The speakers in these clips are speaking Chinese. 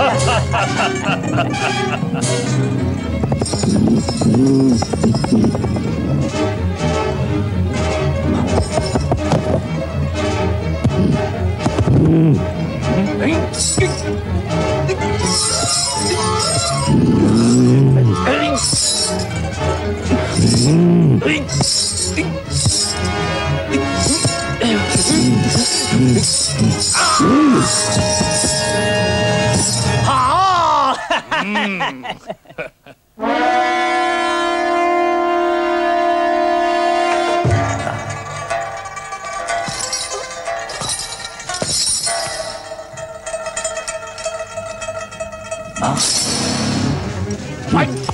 好，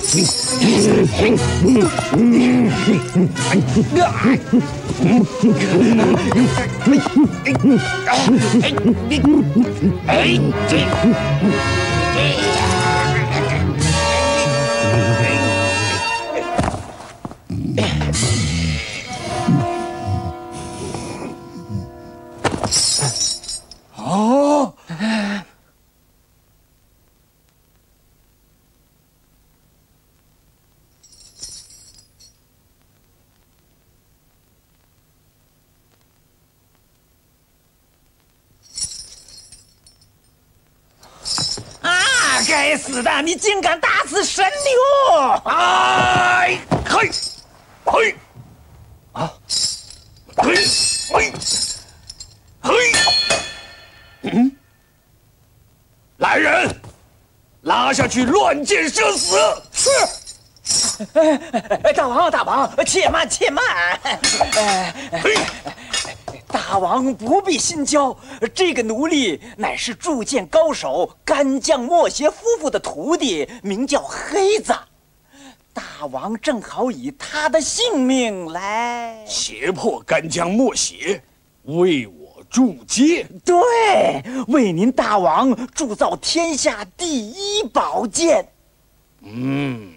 啊！死的，你竟敢打死神牛！哎，嘿，嘿，啊，嘿，嘿，嘿，嗯，来人，拉下去乱箭射死。是。大王，大王，且慢，且慢。嘿，大王不必心焦，这个奴隶乃是铸剑高手干将莫邪夫妇的徒弟，名叫黑子。大王正好以他的性命来胁迫干将莫邪为我铸剑。对，为您大王铸造天下第一宝剑。嗯，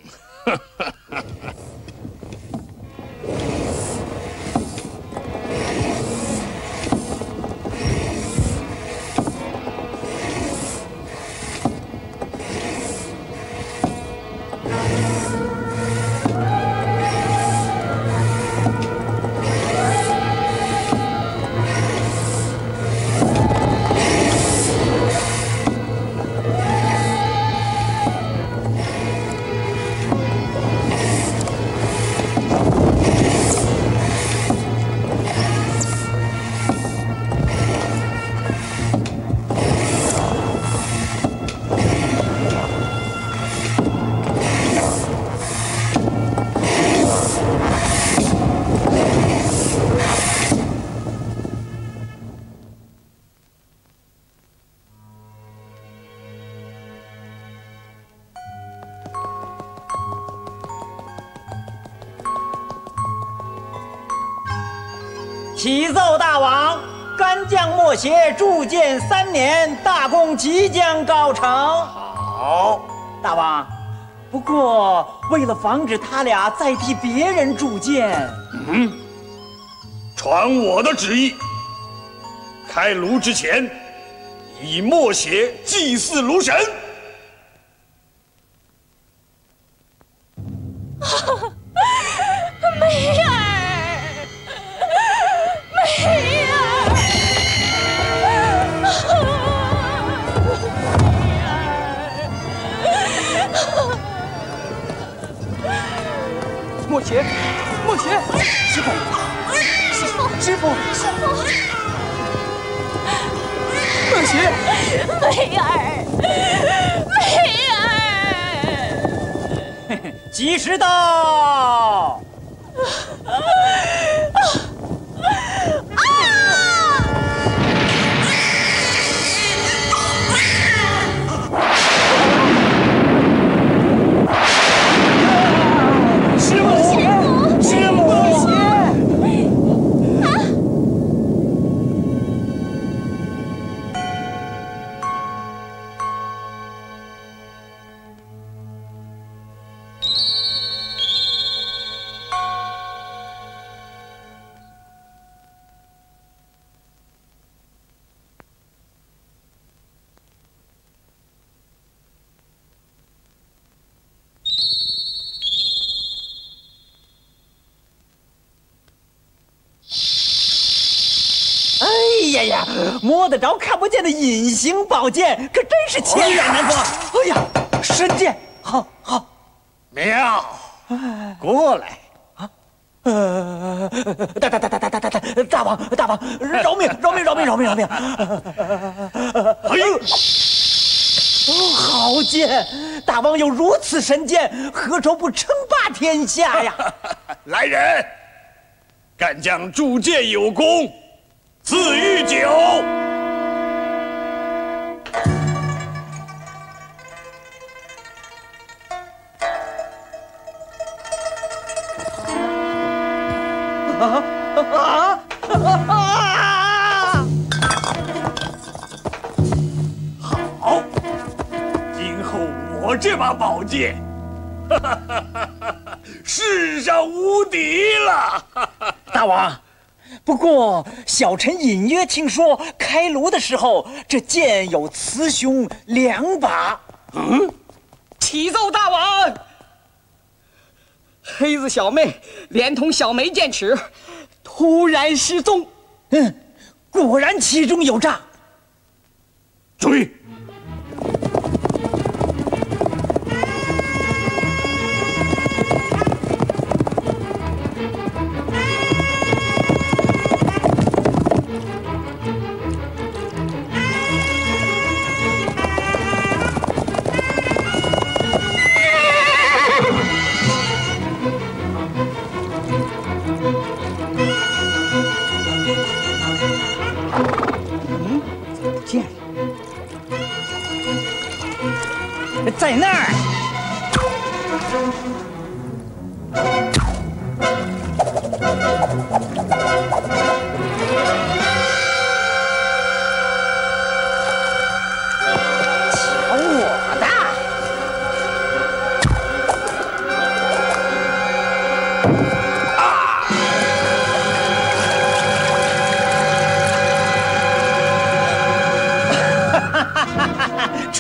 启奏大王，干将莫邪铸剑三年，大功即将告成。好，大王，不过为了防止他俩再替别人铸剑，嗯传我的旨意。开炉之前，以墨血祭祀炉神。莫邪，师傅，师傅，师傅，师傅，莫邪，梅儿，梅儿，及时到。摸得着看不见的隐形宝剑，可真是千载难逢。哎呀，神剑，好好，妙，过来。呃，大大大大大大大大大王大王，饶命饶命饶命饶命饶命！哎呦，哦，好剑！大王有如此神剑，何愁不称霸天下呀？来人，干将铸剑有功，赐御酒。啊啊啊！好，今后我这把宝剑，哈哈哈哈哈，世上无敌了。大王，不过小臣隐约听说，开炉的时候这剑有雌雄两把。嗯，启奏大王，黑子小妹连同小梅剑齿突然失踪。嗯，果然其中有诈。追！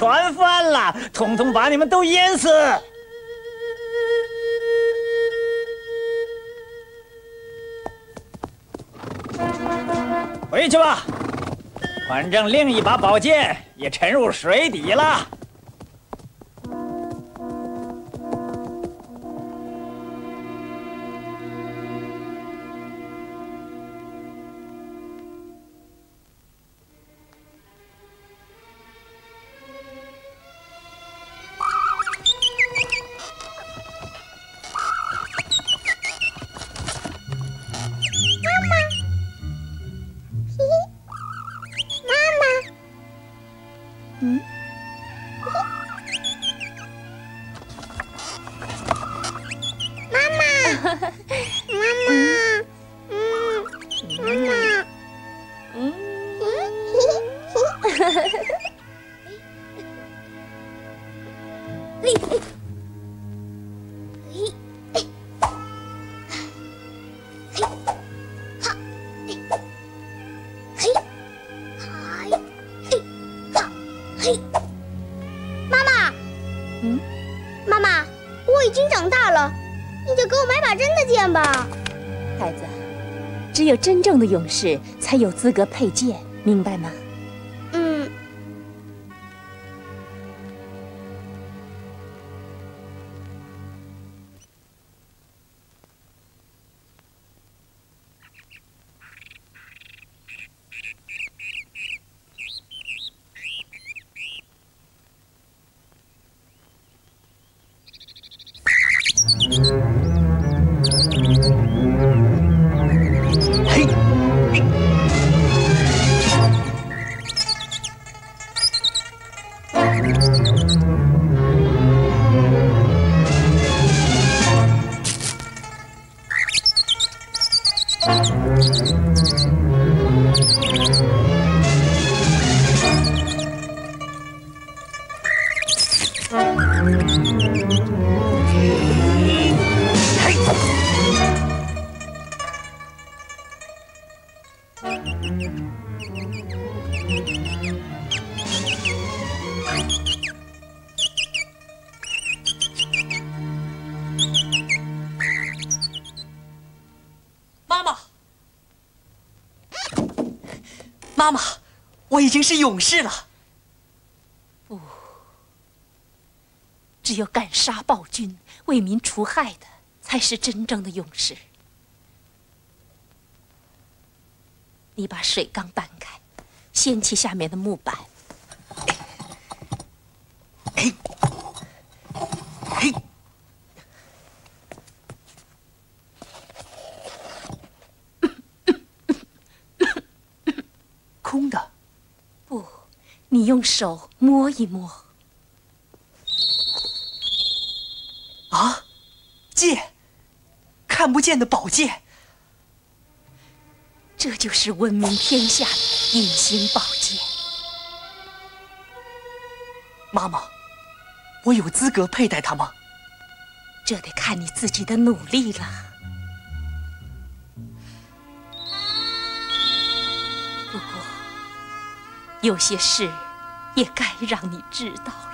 船翻了，统统把你们都淹死！回去吧，反正另一把宝剑也沉入水底了。嗯。真正的勇士才有资格佩剑，明白吗？妈妈，妈妈，我已经是勇士了。不，只有敢杀暴君、为民除害的，才是真正的勇士。你把水缸搬开，掀起下面的木板。嘿，嘿，空的。不，你用手摸一摸。啊，剑，看不见的宝剑。这就是闻名天下的隐形宝剑。妈妈，我有资格佩戴它吗？这得看你自己的努力了。不过，有些事也该让你知道了。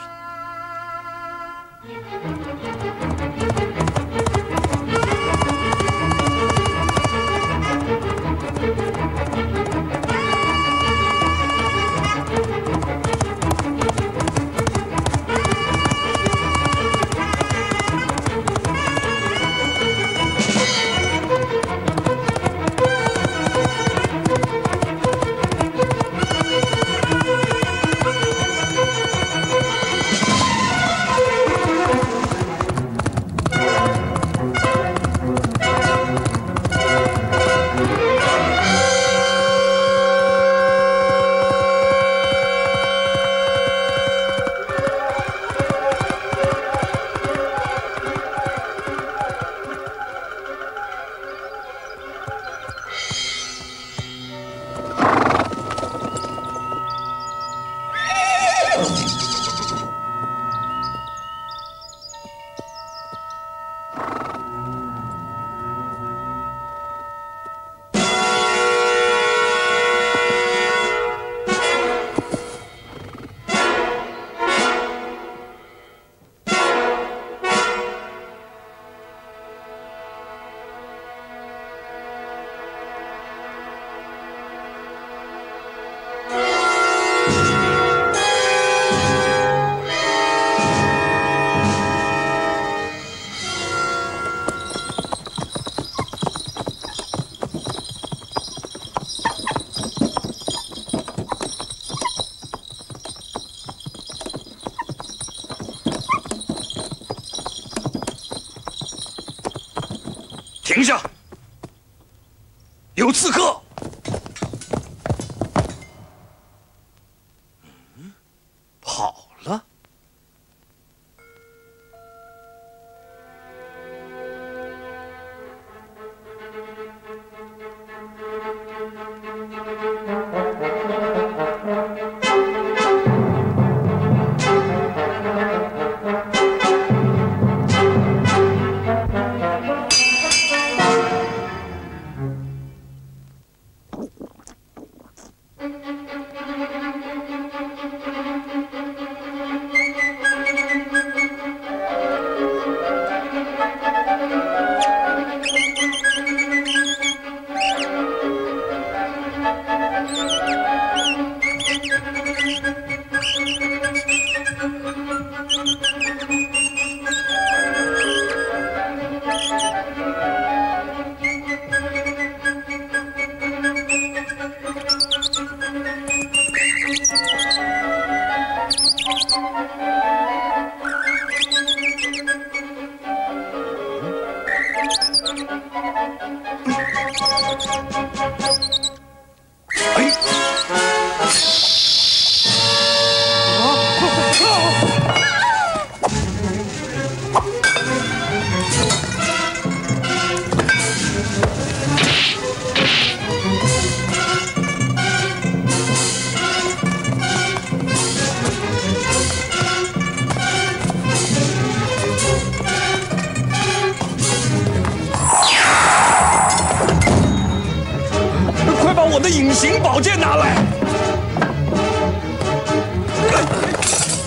的隐形宝剑拿来！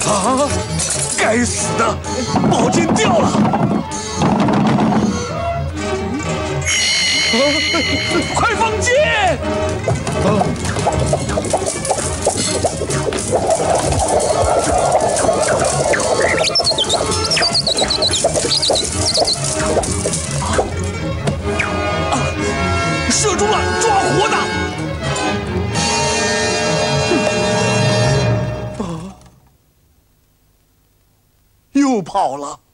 啊！该死的，宝剑掉了！啊！快放箭！啊！好了。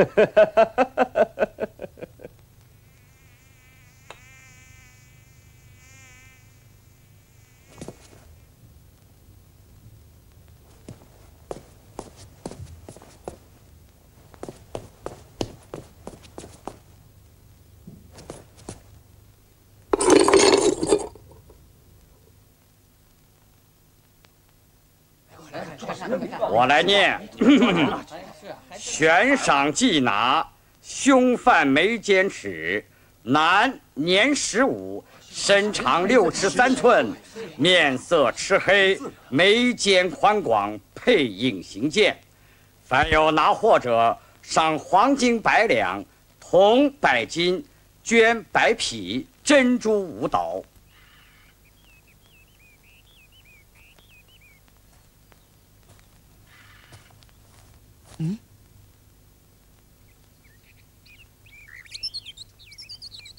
我来念：悬赏缉拿凶犯眉间尺，男，年十五，身长六尺三寸，面色赤黑，眉间宽广，配隐形剑。凡有拿货者，赏黄金百两，铜百斤，绢百匹，珍珠五斗。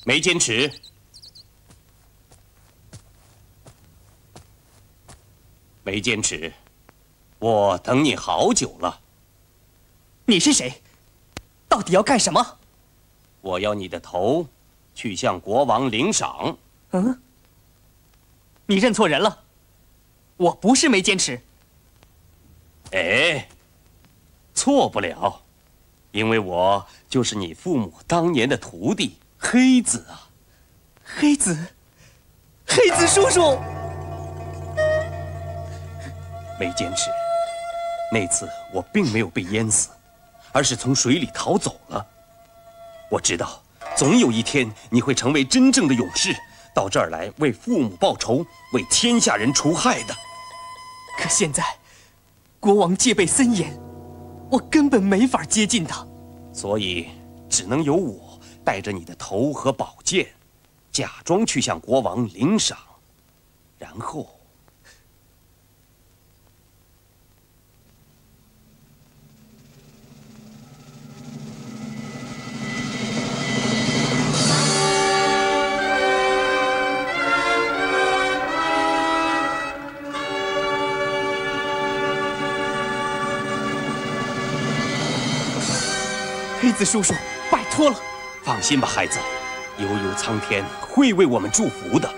没坚持，没坚持，我等你好久了。你是谁？到底要干什么？我要你的头，去向国王领赏。嗯？你认错人了，我不是没坚持。哎，错不了，因为我就是你父母当年的徒弟。黑子啊，黑子，黑子叔叔，没坚持。那次我并没有被淹死，而是从水里逃走了。我知道，总有一天你会成为真正的勇士，到这儿来为父母报仇，为天下人除害的。可现在，国王戒备森严，我根本没法接近他，所以只能由我。带着你的头和宝剑，假装去向国王领赏，然后。黑子叔叔，拜托了。放心吧，孩子，悠悠苍天会为我们祝福的。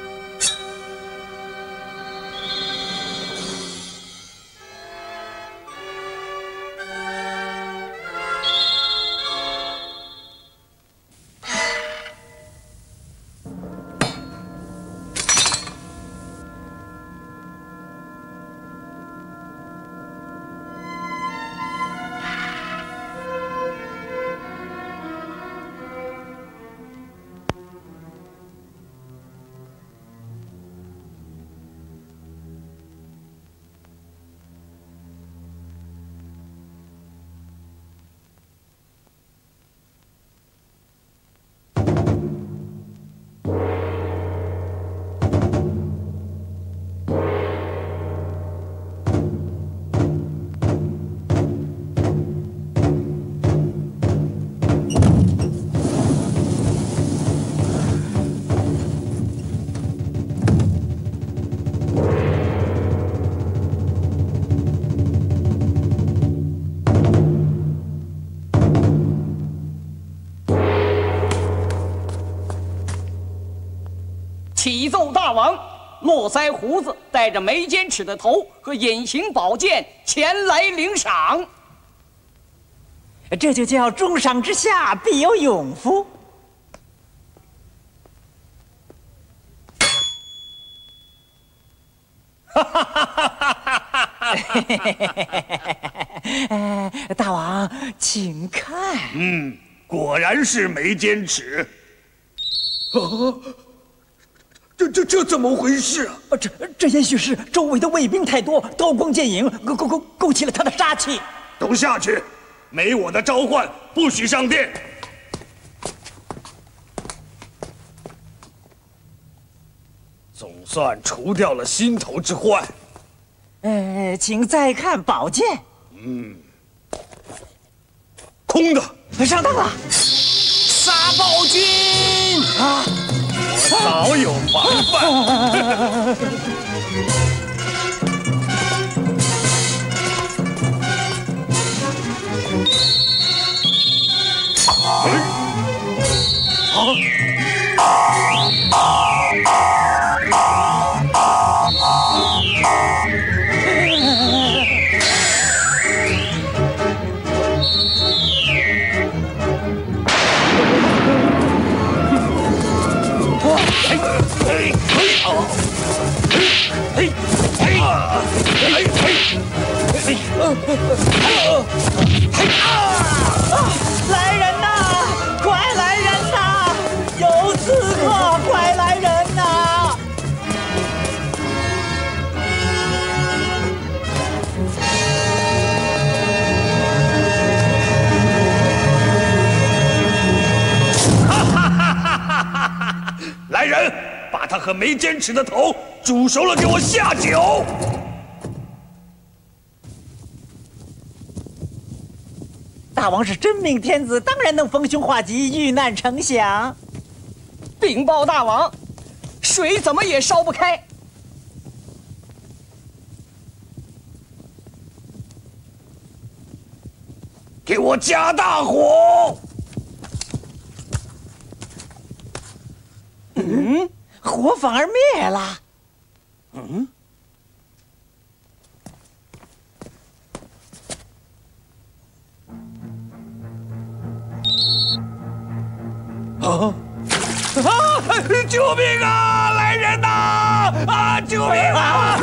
王络腮胡子，带着眉间尺的头和隐形宝剑前来领赏。这就叫重赏之下必有勇夫。哈哈哈哈哈哈！大王，请看。嗯，果然是眉间尺。啊，这这这怎么回事啊？这这也许是周围的卫兵太多，刀光剑影，勾勾勾勾起了他的杀气。都下去，没我的召唤，不许上殿。总算除掉了心头之患。呃，请再看宝剑。嗯，空的。上当了！杀暴君啊！早有防范。来人呐！快来人呐！有刺客！快来人呐！哈哈哈哈哈哈！来人，把他和没坚持的头煮熟了，给我下酒。大王是真命天子，当然能逢凶化吉，遇难成祥。禀报大王，水怎么也烧不开。给我加大火！嗯，火反而灭了。嗯。啊！啊！救命啊！来人呐！啊！救命啊！